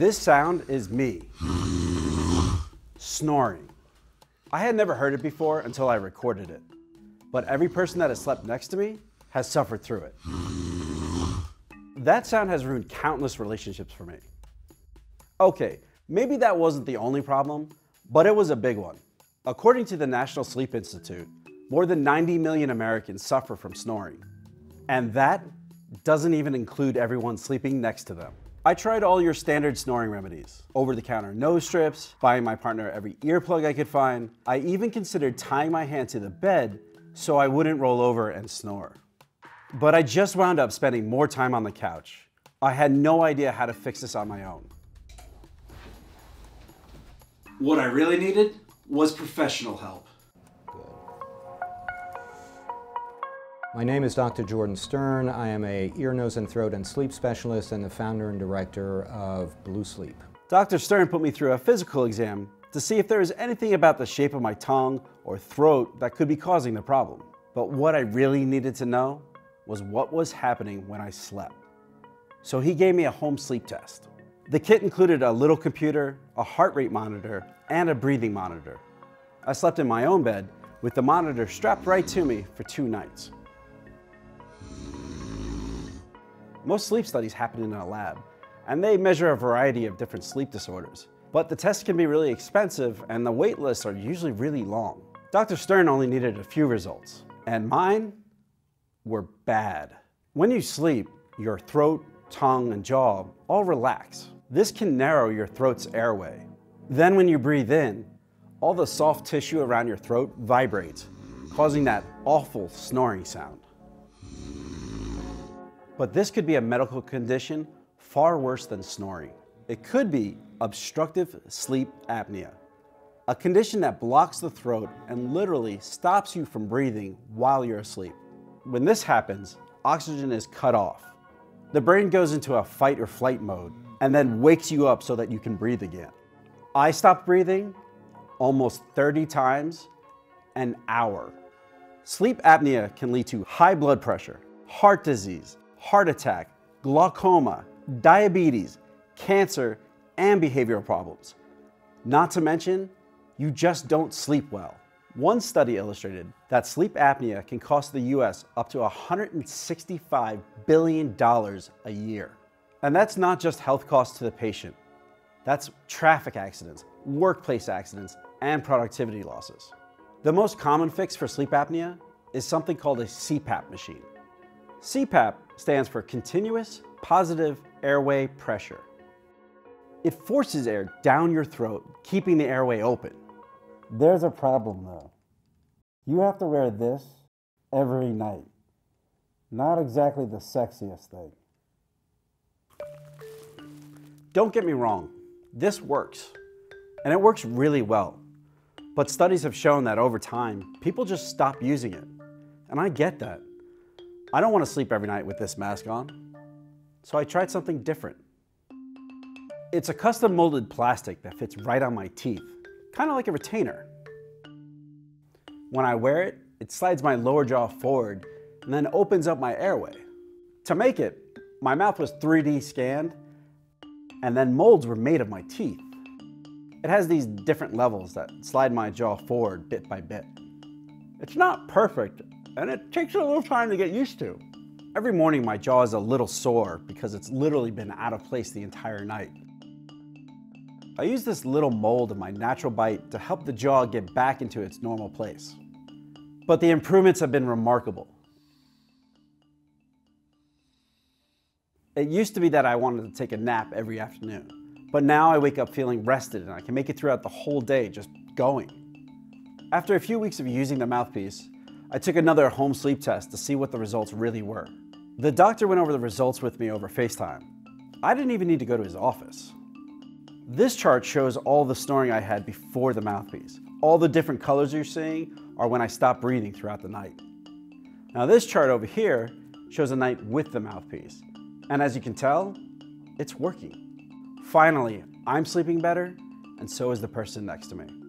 This sound is me. Snoring. I had never heard it before until I recorded it. But every person that has slept next to me has suffered through it. That sound has ruined countless relationships for me. Okay, maybe that wasn't the only problem, but it was a big one. According to the National Sleep Institute, more than 90 million Americans suffer from snoring. And that doesn't even include everyone sleeping next to them. I tried all your standard snoring remedies. Over-the-counter nose strips, buying my partner every earplug I could find. I even considered tying my hand to the bed so I wouldn't roll over and snore. But I just wound up spending more time on the couch. I had no idea how to fix this on my own. What I really needed was professional help. My name is Dr. Jordan Stern. I am a ear, nose, and throat and sleep specialist and the founder and director of Blue Sleep. Dr. Stern put me through a physical exam to see if there was anything about the shape of my tongue or throat that could be causing the problem. But what I really needed to know was what was happening when I slept. So he gave me a home sleep test. The kit included a little computer, a heart rate monitor, and a breathing monitor. I slept in my own bed with the monitor strapped right to me for two nights. Most sleep studies happen in a lab, and they measure a variety of different sleep disorders. But the tests can be really expensive, and the wait lists are usually really long. Dr. Stern only needed a few results, and mine were bad. When you sleep, your throat, tongue, and jaw all relax. This can narrow your throat's airway. Then when you breathe in, all the soft tissue around your throat vibrates, causing that awful snoring sound. But this could be a medical condition far worse than snoring. It could be obstructive sleep apnea, a condition that blocks the throat and literally stops you from breathing while you're asleep. When this happens, oxygen is cut off. The brain goes into a fight or flight mode and then wakes you up so that you can breathe again. I stopped breathing almost 30 times an hour. Sleep apnea can lead to high blood pressure, heart disease, heart attack, glaucoma, diabetes, cancer, and behavioral problems. Not to mention, you just don't sleep well. One study illustrated that sleep apnea can cost the US up to $165 billion a year. And that's not just health costs to the patient. That's traffic accidents, workplace accidents, and productivity losses. The most common fix for sleep apnea is something called a CPAP machine. CPAP stands for Continuous Positive Airway Pressure. It forces air down your throat, keeping the airway open. There's a problem though. You have to wear this every night. Not exactly the sexiest thing. Don't get me wrong, this works. And it works really well. But studies have shown that over time, people just stop using it. And I get that. I don't want to sleep every night with this mask on. So I tried something different. It's a custom molded plastic that fits right on my teeth, kind of like a retainer. When I wear it, it slides my lower jaw forward and then opens up my airway. To make it, my mouth was 3D scanned and then molds were made of my teeth. It has these different levels that slide my jaw forward bit by bit. It's not perfect, and it takes a little time to get used to. Every morning my jaw is a little sore because it's literally been out of place the entire night. I use this little mold of my natural bite to help the jaw get back into its normal place. But the improvements have been remarkable. It used to be that I wanted to take a nap every afternoon, but now I wake up feeling rested and I can make it throughout the whole day just going. After a few weeks of using the mouthpiece, I took another home sleep test to see what the results really were. The doctor went over the results with me over FaceTime. I didn't even need to go to his office. This chart shows all the snoring I had before the mouthpiece. All the different colors you're seeing are when I stopped breathing throughout the night. Now this chart over here shows a night with the mouthpiece. And as you can tell, it's working. Finally, I'm sleeping better, and so is the person next to me.